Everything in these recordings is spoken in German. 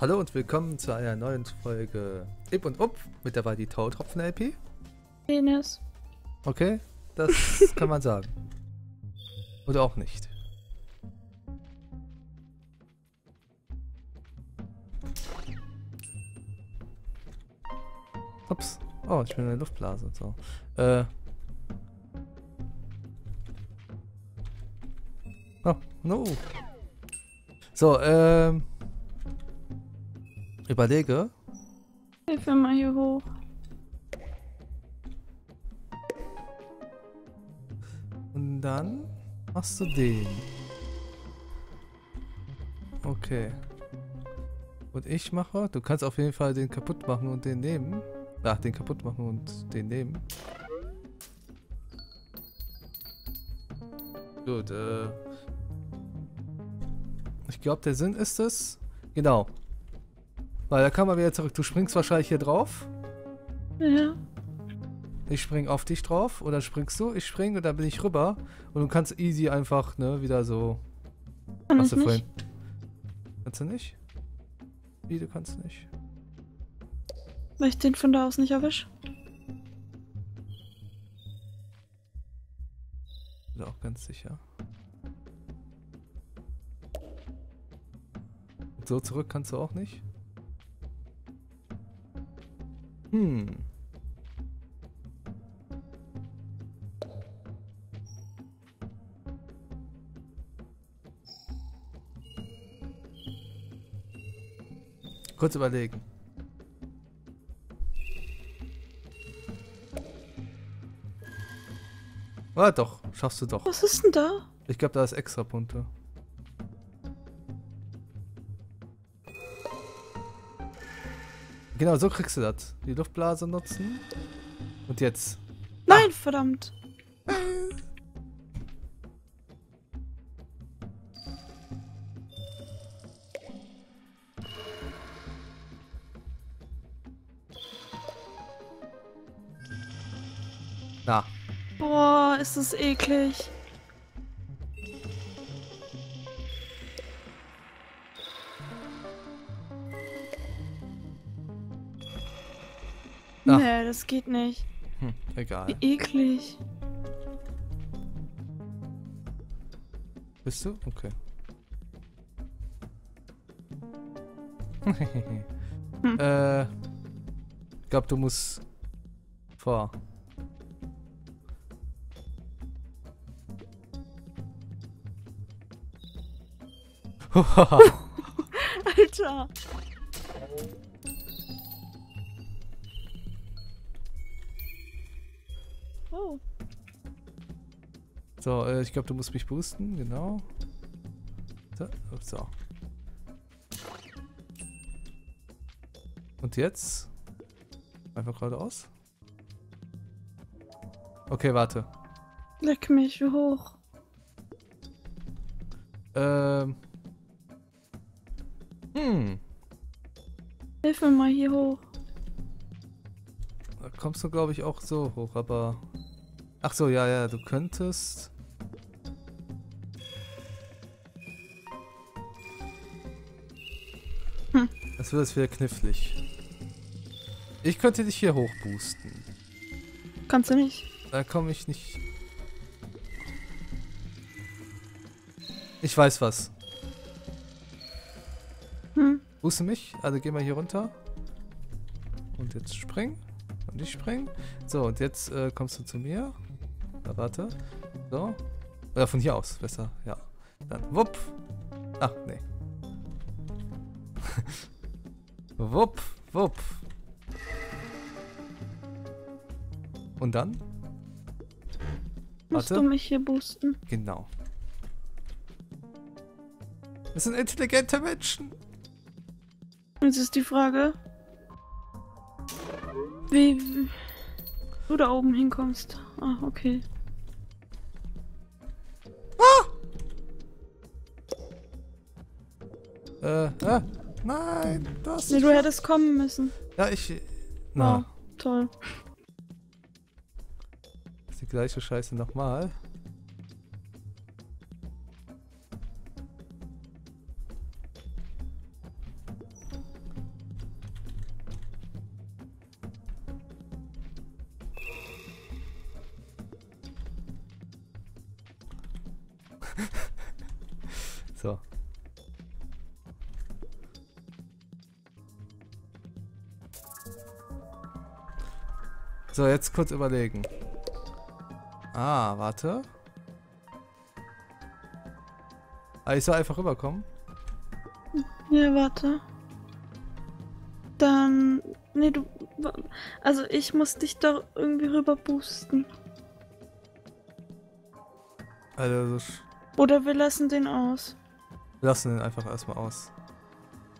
Hallo und willkommen zu einer neuen Folge Ip und Up mit dabei die Tautropfen LP. Penis. Okay, das kann man sagen. Oder auch nicht. Ups. Oh, ich bin in der Luftblase. So. Äh. Oh, no. So, ähm. Überlege. Hilf mir mal hier hoch. Und dann machst du den. Okay. Und ich mache, du kannst auf jeden Fall den kaputt machen und den nehmen. Ach, den kaputt machen und den nehmen. Gut, äh. Ich glaube, der Sinn ist es. Genau. Weil da kann man wieder zurück. Du springst wahrscheinlich hier drauf. Ja. Ich spring auf dich drauf oder springst du? Ich spring und dann bin ich rüber. Und du kannst easy einfach, ne, wieder so. Kann Hast du nicht. vorhin. Kannst du nicht? Wie, du kannst nicht? Weil ich den von da aus nicht erwische. Bin auch ganz sicher. Und so zurück kannst du auch nicht? Hm. Kurz überlegen. Ah, doch, schaffst du doch. Was ist denn da? Ich glaube, da ist extra Punkte. Genau, so kriegst du das. Die Luftblase nutzen. Und jetzt. Nein, verdammt. Na. Boah, ist das eklig. Ach. Nee, das geht nicht. Hm, egal. Wie eklig. Bist du? Okay. Hm. äh. Ich glaube, du musst vor. Alter. So, äh, ich glaube, du musst mich boosten, genau. So. so. Und jetzt? Einfach geradeaus. Okay, warte. Leck mich, hoch. Ähm. Hm. Hilf mir mal hier hoch. Da kommst du, glaube ich, auch so hoch, aber. Ach so, ja, ja, du könntest. Das wird jetzt wieder knifflig. Ich könnte dich hier hoch boosten. Kannst du nicht. Da komme ich nicht. Ich weiß was. Hm. Booste mich. Also geh mal hier runter. Und jetzt spring. Und ich spring. So, und jetzt äh, kommst du zu mir. Da, warte. So. Oder von hier aus, besser. Ja. Dann wupp. Ach, nee. Wupp, wupp. Und dann? Musst Warte. du mich hier boosten? Genau. Das sind intelligente Menschen. Jetzt ist die Frage, wie wie du da oben hinkommst. Ah, okay. Äh, äh, Nein, das nee, du hättest kommen müssen. Ja, ich. Na. Oh, toll. Ist die gleiche Scheiße nochmal. So, jetzt kurz überlegen. Ah, warte. Ah, ich soll einfach rüberkommen. Ja, warte. Dann. Nee, du. Also ich muss dich da irgendwie rüber boosten. Also, Oder wir lassen den aus. wir lassen den einfach erstmal aus.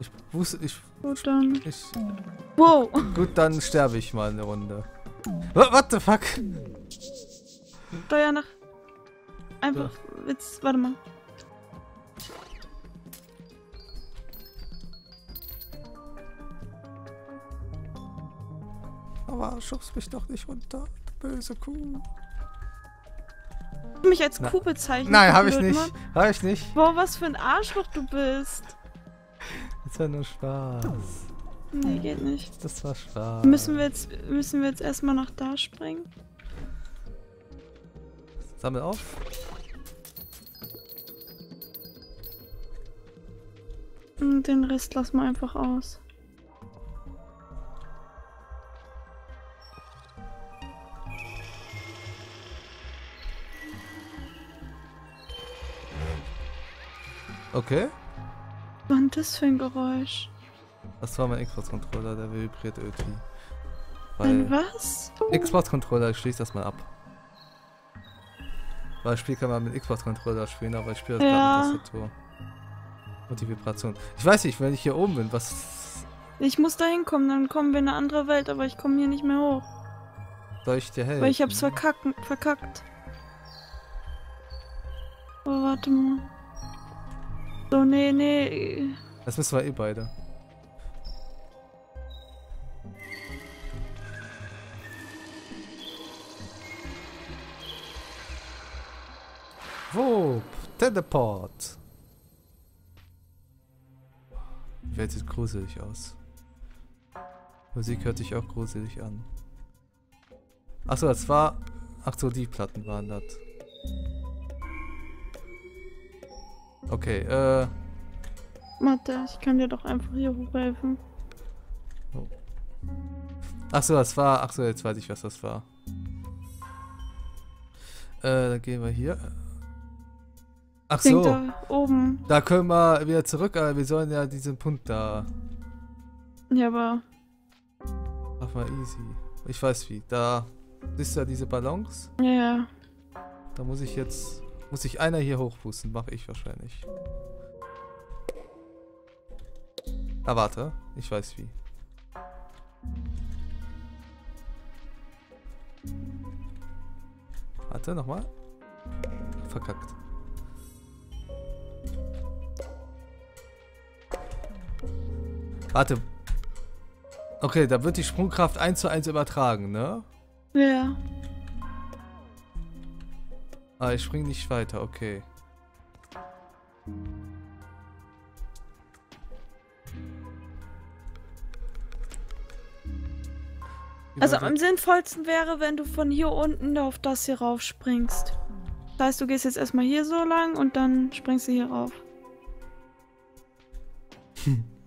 Ich wusste, ich, Gut, dann. ich. Wow! Gut, dann sterbe ich mal eine Runde. What, what the fuck? Steuer nach. Einfach. Jetzt, warte mal. Aber schubst mich doch nicht runter, du böse Kuh. Du mich als Na- Kuh bezeichnen. Nein, du habe ich nicht. Mann. Habe ich nicht. Boah, was für ein Arschloch du bist. Das war nur Spaß. Nee, geht nicht. Das war Spaß. Müssen wir jetzt, müssen wir jetzt erstmal nach da springen? Sammel auf. Und den Rest lassen wir einfach aus. Okay. Was denn das für ein Geräusch? Das war mein Xbox-Controller, der vibriert irgendwie. Weil was? Xbox-Controller, ich schließe das mal ab. Weil Spiel kann man mit Xbox-Controller spielen, aber ich spiele das Ja. gerade mit Tastatur. Und die Vibration. Ich weiß nicht, wenn ich hier oben bin, was Ich muss da hinkommen, dann kommen wir in eine andere Welt, aber ich komme hier nicht mehr hoch. soll ich dir helfen? Weil ich hab's verkacken, verkackt. Oh, warte mal. So, nee, nee. Das müssen wir eh beide. Wo? Teleport. Die Welt sieht gruselig aus. Musik hört sich auch gruselig an. Achso, das war. Achso, die Platten waren das. Okay, äh. Warte, ich kann dir doch einfach hier hochhelfen. Achso, das war. Achso, jetzt weiß ich, was das war. Äh, dann gehen wir hier. Ach Denk so, da. da oben. können wir wieder zurück, aber wir sollen ja diesen Punkt da. Ja, aber. Mach mal easy. Ich weiß wie. Da ist ja diese Ballons. Ja, ja. Da muss ich jetzt. Muss ich einer hier hochpusten. Mache ich wahrscheinlich. Ah, warte. Ich weiß wie. Warte, nochmal. Verkackt. Warte. Okay, da wird die Sprungkraft 1 zu 1 übertragen, ne? Ja. Ah, ich spring nicht weiter, okay. Also am sinnvollsten wäre, wenn du von hier unten auf das hier rauf springst. Das heißt, du gehst jetzt erstmal hier so lang und dann springst du hier rauf.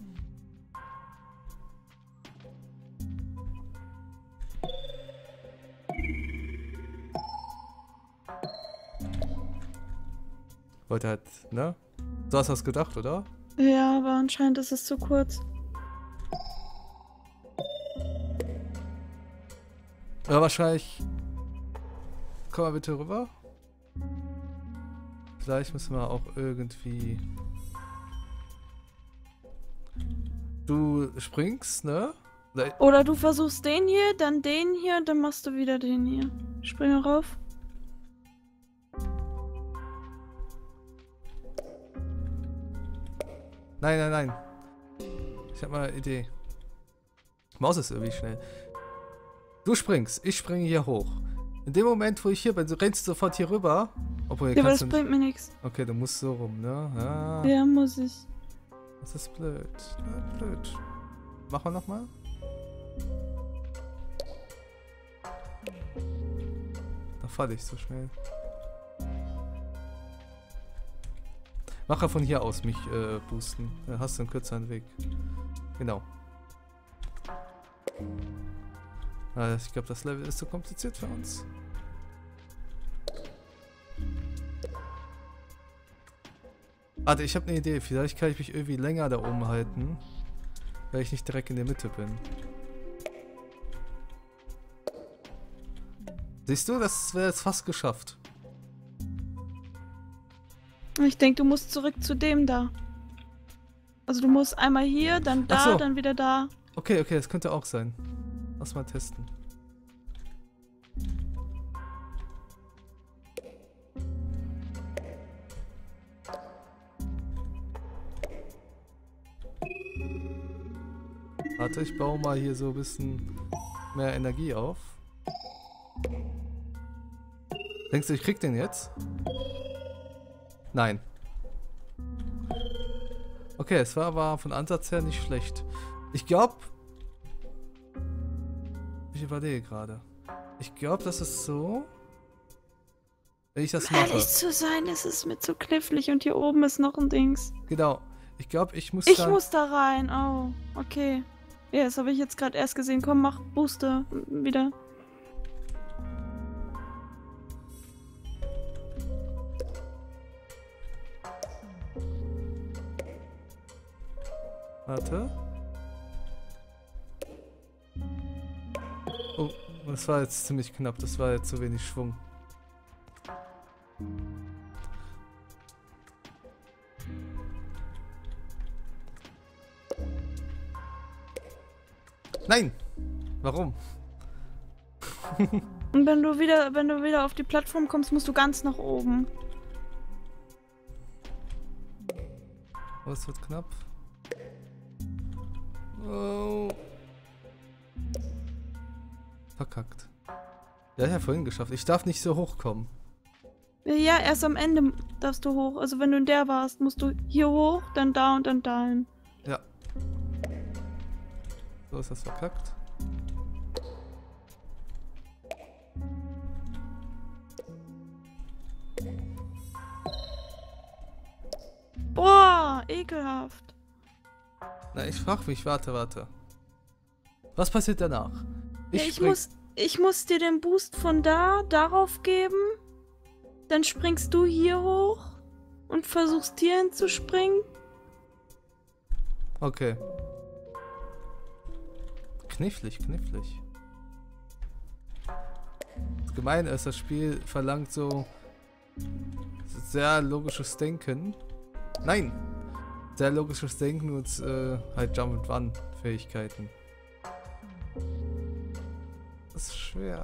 Wollte halt, ne? Du hast das gedacht, oder? Ja, aber anscheinend ist es zu kurz. Ja, wahrscheinlich. Komm mal bitte rüber. Vielleicht müssen wir auch irgendwie. Du springst, ne? Oder- du versuchst den hier, dann den hier und dann machst du wieder den hier. Springe rauf. Nein, nein, nein. Ich habe mal eine Idee. Maus ist irgendwie schnell. Du springst, ich springe hier hoch. In dem Moment, wo ich hier bin, du rennst sofort hier rüber. Obwohl, hier Ja, aber das du bringt mir nichts. Okay, du musst so rum, ne? Ah, Ja, muss ich. das ist blöd. Ja, blöd. Machen wir nochmal. Da falle ich so schnell. Mache von hier aus mich äh, boosten. Dann hast du einen kürzeren Weg. Genau. Ah, ich glaube, das Level ist zu kompliziert für uns. Warte, ich habe eine Idee. Vielleicht kann ich mich irgendwie länger da oben halten, weil ich nicht direkt in der Mitte bin. Siehst du, das wäre jetzt fast geschafft. Ich denke, du musst zurück zu dem da. Also du musst einmal hier, dann da, so. dann wieder da. Okay, okay, das könnte auch sein. Lass mal testen. Warte, ich baue mal hier so ein bisschen mehr Energie auf. Denkst du, ich krieg den jetzt? Nein. Okay, es war aber von Ansatz her nicht schlecht. Ich glaube. Ich überlege gerade. Ich glaube, das ist so. Wenn ich das mache. ehrlich zu sein, ist es mir zu knifflig und hier oben ist noch ein Dings. Genau. Ich glaube, ich muss Ich dann. muss da rein. Oh, okay. Ja, das habe ich jetzt gerade erst gesehen. Komm, mach Booster wieder. Warte. Oh, das war jetzt ziemlich knapp. Das war jetzt zu wenig Schwung. Nein! Warum? Und wenn du wieder, wenn du wieder auf die Plattform kommst, musst du ganz nach oben. Oh, es wird knapp. Oh. Verkackt. Ja, ich habe vorhin geschafft. Ich darf nicht so hochkommen. Ja, erst am Ende darfst du hoch. Also wenn du in der warst, musst du hier hoch, dann da und dann dahin. Ja. So ist das verkackt. Boah, ekelhaft. Na, ich frag mich. Warte, warte. Was passiert danach? Ich, ja, ich muss, ich muss dir den Boost von da darauf geben. Dann springst du hier hoch und versuchst hier hinzuspringen. Okay. Knifflig, knifflig. Das Gemeine ist, das Spiel verlangt so sehr logisches Denken. Nein! Sehr logisches Denken und äh, halt Jump and Run Fähigkeiten. Das ist schwer.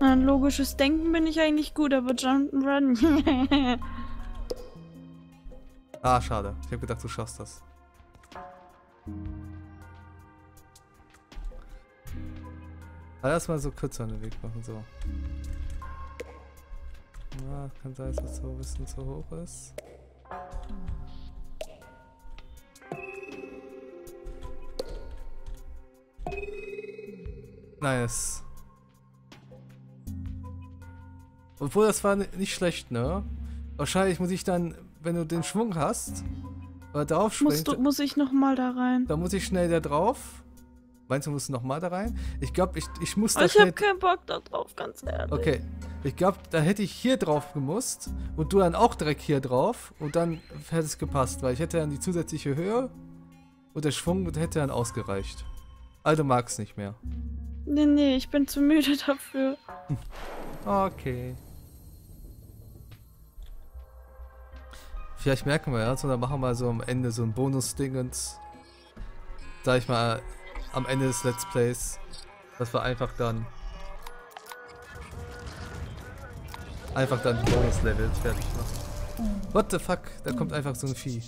An logisches Denken bin ich eigentlich gut, aber Jump'n'Run. Ah, schade. Ich habe gedacht, du schaffst das. Aber erstmal so kürzer den Weg machen, so. Ja, kann sein, dass das so ein bisschen zu hoch ist. Nice. Obwohl, das war ni- nicht schlecht, ne? Wahrscheinlich muss ich dann, wenn du den Schwung hast, oder drauf Musst springst, du, muss ich noch mal da rein? da muss ich schnell da drauf. Meinst du, musst du nochmal da rein? Ich glaube, ich, ich muss da Aber ich schnell... hab keinen Bock da drauf, ganz ehrlich. Okay, ich glaube, da hätte ich hier drauf gemusst und du dann auch direkt hier drauf und dann hätte es gepasst, weil ich hätte dann die zusätzliche Höhe und der Schwung hätte dann ausgereicht. Also mag's nicht mehr. Nee, nee, ich bin zu müde dafür. Okay. Vielleicht merken wir ja, so dann machen wir so am Ende so ein Bonus-Dingens. Sag ich mal, am Ende des Let's Plays. Dass wir einfach dann. Einfach dann die Bonus-Levels fertig machen. What the fuck? Da kommt einfach so ein Vieh.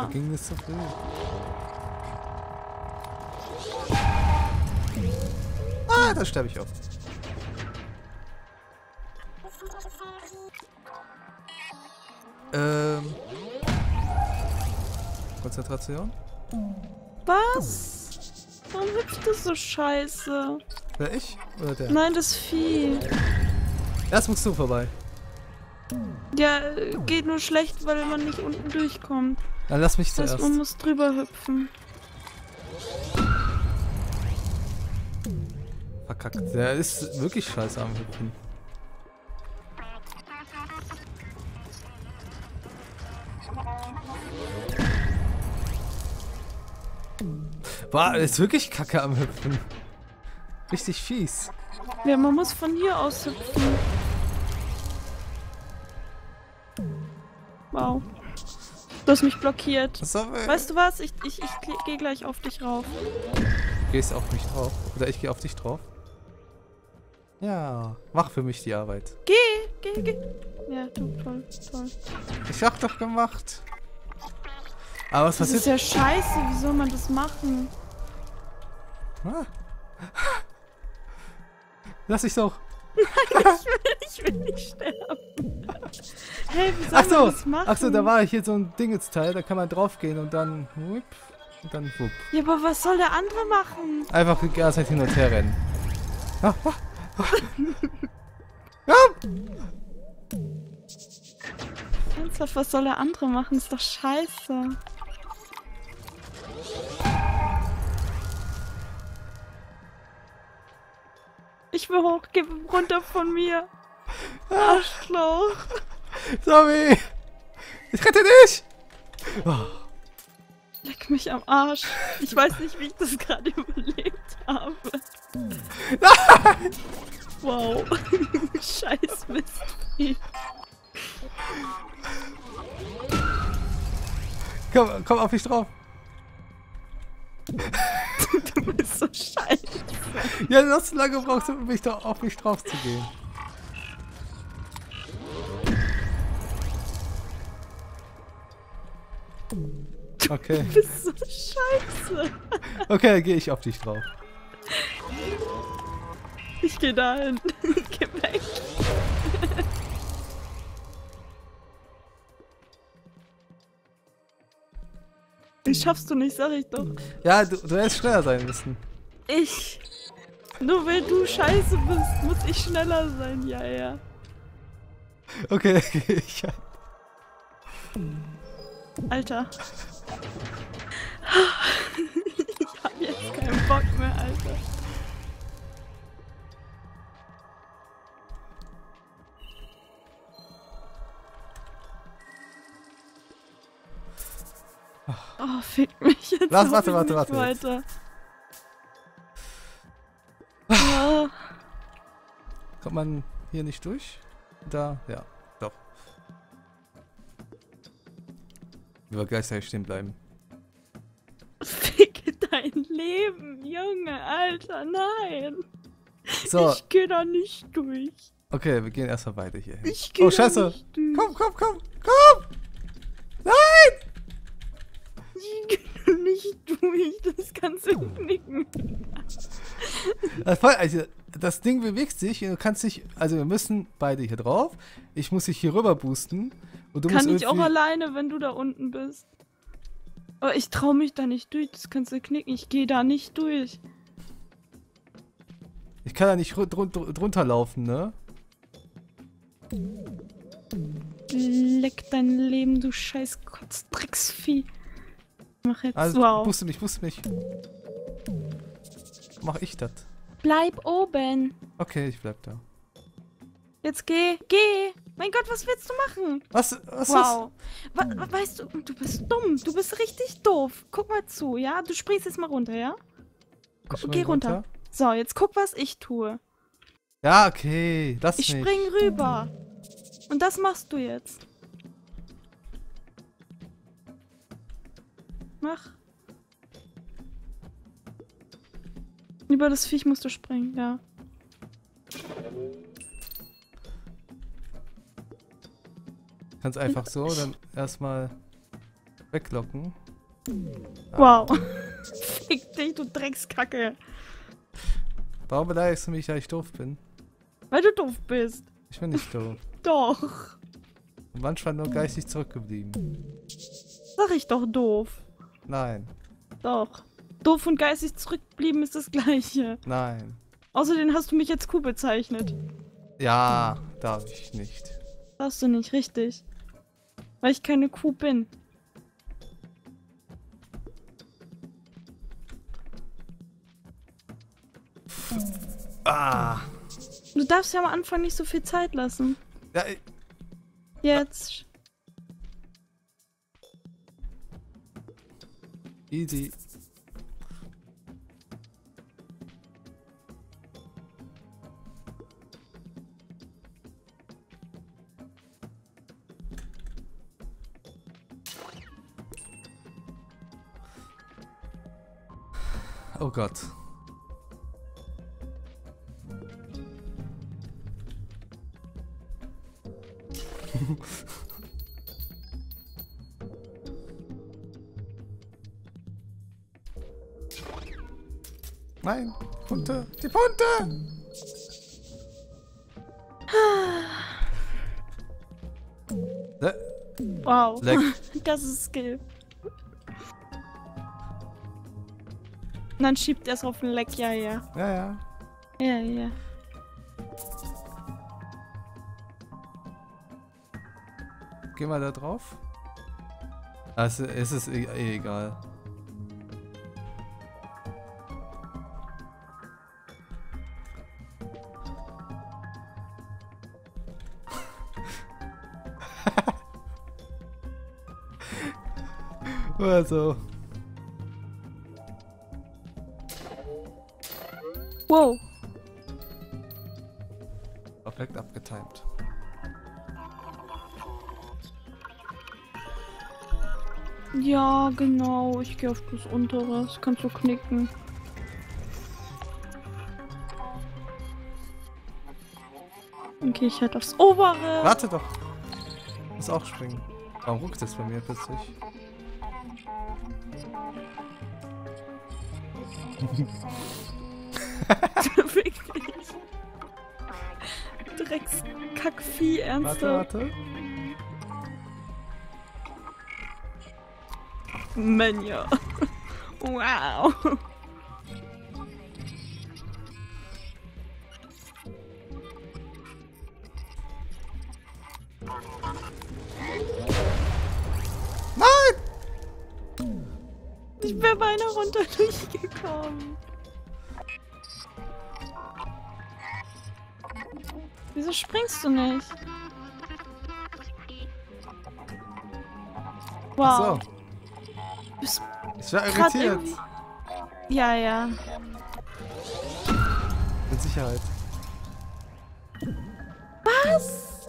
Oha! Ging nicht so früh. Ah, da sterbe ich auf. Ähm. Konzentration. Was? Warum hüpft das so scheiße? Wer ich? Oder der? Nein, das Vieh. Erst musst du vorbei. Ja, geht nur schlecht, weil man nicht unten durchkommt. Dann lass mich Das heißt, zuerst. man muss drüber hüpfen. Verkackt. Der ist wirklich scheiße am Hüpfen. Boah, der ist wirklich kacke am Hüpfen. Richtig fies. Ja, man muss von hier aus hüpfen. Wow. Du hast mich blockiert. Sorry. Weißt du was? Ich, ich, ich gehe gleich auf dich rauf. Du gehst auf mich drauf. Oder ich gehe auf dich drauf. Ja, mach für mich die Arbeit. Geh, geh, geh. Ja, du, toll, toll. Ich hab doch gemacht. Aber was Das ist passiert? ja scheiße. Wie soll man das machen? Ah. Lass ich doch. Ich will nicht sterben. Hey, wie soll Ach so, das machen? ach so, da war hier so ein Dingetsteil, da kann man draufgehen und dann wupp, und dann wupp. Ja, aber was soll der andere machen? Einfach die ganze Zeit hin und her rennen. Ah, ah, ah. Ernsthaft, was soll der andere machen? Ist doch scheiße. Ich will hoch, geh runter von mir. Arschloch. Sorry. Ich rette dich. Oh, Leck mich am Arsch. Ich weiß nicht, wie ich das gerade überlebt habe. Wow. Scheiß Mist. komm, komm auf mich drauf. Ja, du hast zu lange gebraucht, um mich da auf mich drauf zu gehen. Okay, Du bist so scheiße. okay, gehe ich auf dich drauf. Ich geh dahin. geh weg. Das schaffst du nicht, sag ich doch. Ja, du, du hättest schneller sein müssen. Ich. Nur weil du scheiße bist, muss ich schneller sein. Ja, ja. Okay, ich. Alter. Ich hab jetzt keinen Bock mehr, Alter. Oh, fick mich jetzt. Lass- warte, warte, warte jetzt. Weiter. Ah, Kommt man hier nicht durch? Da, ja, doch. Wir gleichzeitig stehen bleiben. Ficke dein Leben, Junge, Alter, nein. So, Ich geh da nicht durch. okay, wir gehen erstmal weiter hier hin. Ich geh Oh, da scheiße. nicht durch. Komm, komm, komm, komm! Nein! Ich geh da nicht durch. Das kannst du knicken. Das, voll, also, das Ding bewegt sich und du kannst dich, also wir müssen beide hier drauf. Ich muss dich hier rüber boosten. Und du Kann musst ich auch alleine, wenn du da unten bist. Aber ich trau mich da nicht durch. Das kannst du knicken. Ich geh da nicht durch. Ich kann da nicht ru- drun- drunter laufen, ne? Leck dein Leben, du scheiß Kotzdrecksvieh. Mach jetzt. Also, wow. booste mich, booste mich. Mach ich das? Bleib oben. Okay, ich bleib da. Jetzt geh. Geh. Mein Gott, was willst du machen? Was, was Wow. Wa wa- weißt du, du bist dumm. Du bist richtig doof. Guck mal zu, ja? Du springst jetzt mal runter, ja? das? Geh runter. So, jetzt guck, was ich tue. Ja, okay, lass Ich mich. spring rüber. Und das machst du jetzt. Mach. Über das Viech musst du springen, ja. Kannst einfach so dann erstmal weglocken. Wow. Fick dich, du Dreckskacke. Warum beleidigst du mich, da ich doof bin? Weil du doof bist. Ich bin nicht doof. Doch. Und manchmal nur geistig zurückgeblieben. Sag ich doch doof. Nein. Doch. Doof und geistig zurückblieben ist das gleiche. Nein. Außerdem hast du mich als Kuh bezeichnet. Ja, darf ich nicht. Darfst du nicht, richtig. Weil ich keine Kuh bin. Ah. Du darfst ja am Anfang nicht so viel Zeit lassen. Ja, ich- Jetzt. easy. Oh Gott. Nein, Punte, die Punte! Le Wow. Leck. Das ist Skill. Und dann schiebt er es auf den Leck, ja, ja. ja, ja. Ja, ja. Geh mal da drauf. Ah, es, es ist eh, eh egal. also. Wow. Perfekt abgetimt. Ja, genau. Ich gehe auf das untere. Das kannst du knicken. Dann gehe ich halt aufs obere. Warte doch. Muss auch springen. Warum ruckt das bei mir plötzlich? Wirklich. Dreckskackvieh, Warte, ernsthaft. warte. Menja. Wow. Nein! Ich bin beinahe runter durchgekommen. Wieso springst du nicht? Wow. Ach so. Du bist Ich war irritiert. Ja, ja. Mit Sicherheit. Was?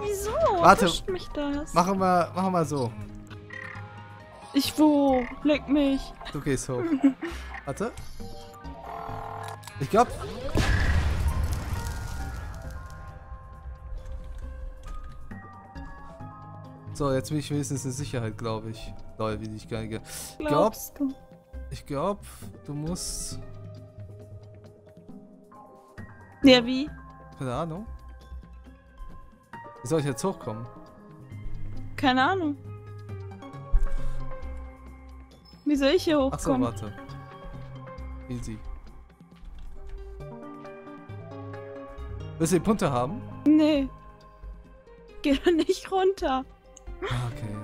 Wieso? Warte. Mich das? Machen wir, machen wir so. Ich wo? Leck mich. Du gehst hoch. Warte. Ich glaub. So, jetzt bin ich wenigstens in Sicherheit, glaube ich. Lol, wie ich gar nicht. ge- Glaubst du? Ich glaube, du musst. Ja, wie? Keine Ahnung. Wie soll ich jetzt hochkommen? Keine Ahnung. Wie soll ich hier Achso, hochkommen? warte. Easy. Willst du die Punte haben? nee. Geh da nicht runter. Ah, Okay.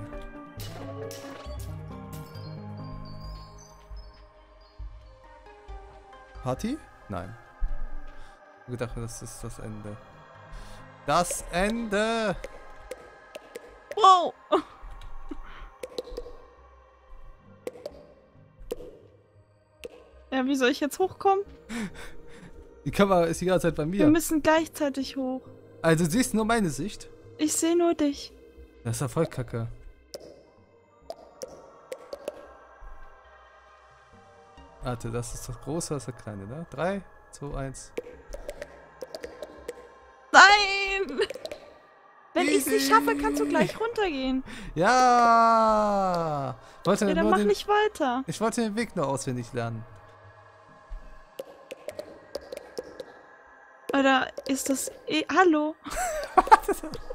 Party? Nein. Ich hab gedacht, das ist das Ende. Das Ende! Wow. Ja, wie soll ich jetzt hochkommen? Die Kamera ist die ganze Zeit bei Wir mir. müssen gleichzeitig hoch. Also du siehst nur meine Sicht. Ich sehe nur dich. Das ist ja voll kacke. Warte, das ist das große, das ist das kleine, ne? 3, 2, 1. Nein! Wenn ich es nicht schaffe, kannst du gleich runtergehen. Ja! Ich wollte, Ja, dann mach den, nicht weiter. ich wollte den Weg nur auswendig lernen. Oder ist das... Eh Hallo?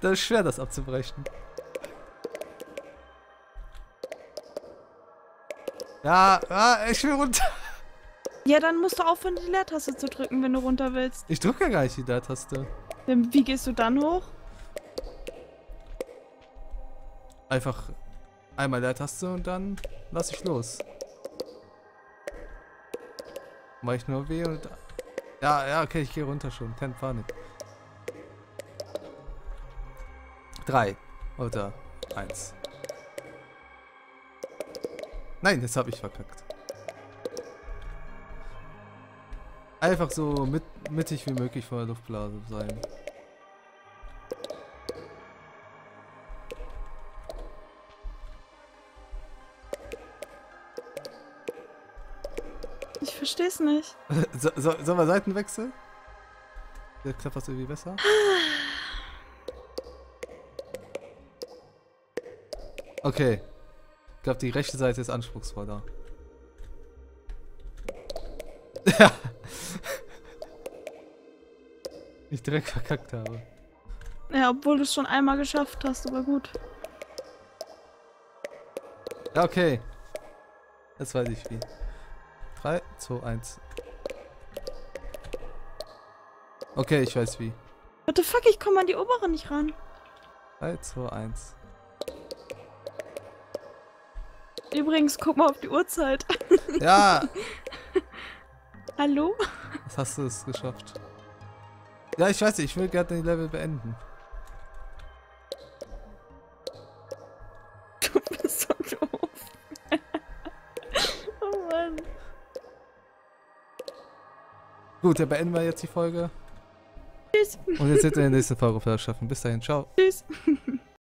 Das ist schwer, das abzubrechen. Ja, ah, ich will runter. Ja, dann musst du aufhören, die Leertaste zu drücken, wenn du runter willst. Ich drücke ja gar nicht die Leertaste. Denn Wie gehst du dann hoch? Einfach einmal Leertaste und dann lass ich los. Mach ich nur weh und... Ja, ja, okay, ich gehe runter schon. Keine Panik. Drei. Oder eins. Nein, jetzt habe ich verkackt. Einfach so mit, mittig wie möglich vor der Luftblase sein. Ich versteh's nicht. so, so, sollen wir Seitenwechsel? Der klappt das irgendwie besser. Okay. Ich glaube, die rechte Seite ist anspruchsvoller. Ja. ich direkt verkackt habe. Ja, obwohl du es schon einmal geschafft hast, aber gut. Ja, okay. Jetzt weiß ich wie. 3, 2, 1. Okay, ich weiß wie. What the fuck, ich komme an die obere nicht ran. 3, 2, 1. Übrigens, guck mal auf die Uhrzeit. Ja, Hallo? was hast du es geschafft? Ja, ich weiß nicht, ich will gerne den Level beenden. Du bist so doof. oh Mann. Gut, dann beenden wir jetzt die Folge. Tschüss. Und jetzt seht ihr in der nächsten Folge, ob wir das schaffen. Bis dahin, ciao. Tschüss.